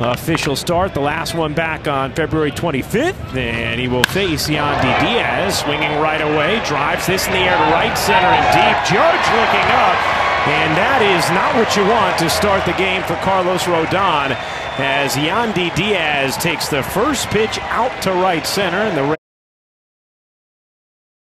Official start, the last one back on February 25th, and he will face Yandy Diaz, swinging right away, drives this in the air to right center and deep. Judge looking up, and that is not what you want to start the game for Carlos Rodon, as Yandy Diaz takes the first pitch out to right center, and the